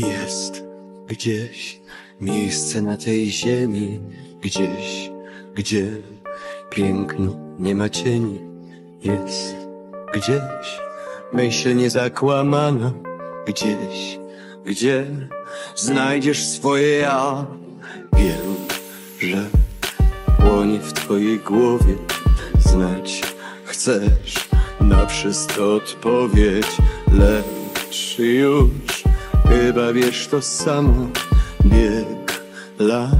Jest gdzieś miejsce na tej ziemi, gdzieś, gdzie piękno nie ma cieni. Jest gdzieś myśl niezakłamana, gdzieś, gdzie znajdziesz swoje ja. Wiem, że płonie w twojej głowie, znać chcesz na wszystko odpowiedź, lecz już chyba wiesz to samo. Bieg lat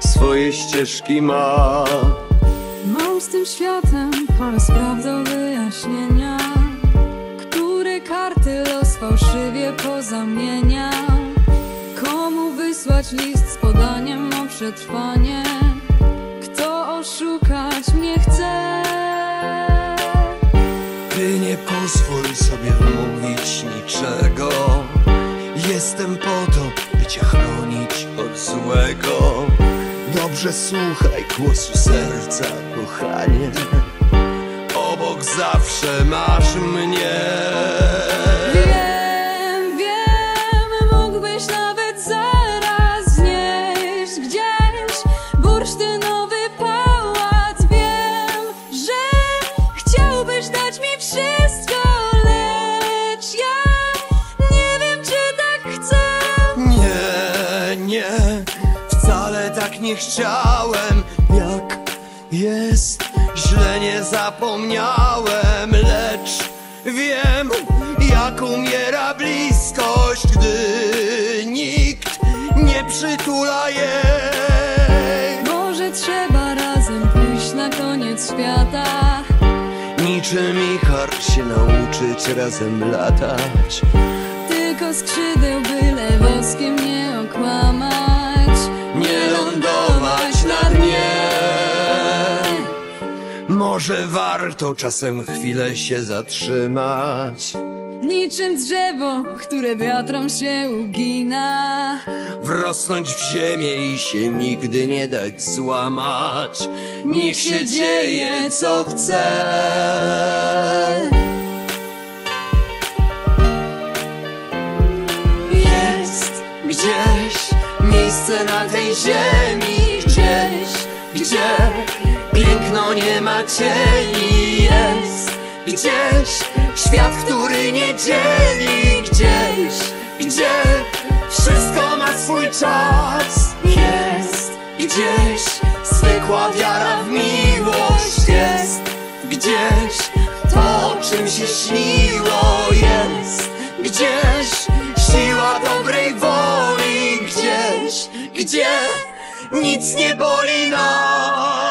swoje ścieżki ma. Mam z tym światem parę spraw do wyjaśnienia Które karty los fałszywie pozamienia Komu wysłać list z podaniem o przetrwanie Kto oszukać mnie chce Ty nie pozwól sobie mówić niczego. Jestem po to, by cię chronić od złego. Dobrze słuchaj głosu serca, kochanie. Obok zawsze masz tak nie chciałem. Jak jest, źle nie zapomniałem, lecz wiem, jak umiera bliskość, gdy nikt nie przytula jej. Może trzeba razem pójść na koniec świata. Niczym Ichar się nauczyć razem latać. Tylko skrzydeł byle woskiem nie okłamać. Może warto czasem chwilę się zatrzymać. Niczym drzewo, które wiatrom się ugina. Wrosnąć w ziemię i się nigdy nie dać złamać. Niech się dzieje co chce. Jest gdzieś miejsce na tej ziemi, gdzieś, gdzie piękno nie ma cieni. Jest gdzieś świat, który nie dzieli, gdzieś, gdzie wszystko ma swój czas. Jest gdzieś zwykła wiara w miłość. Jest gdzieś to, czym się śniło. Jest gdzieś siła dobrej woli. Gdzieś, gdzie nic nie boli nas.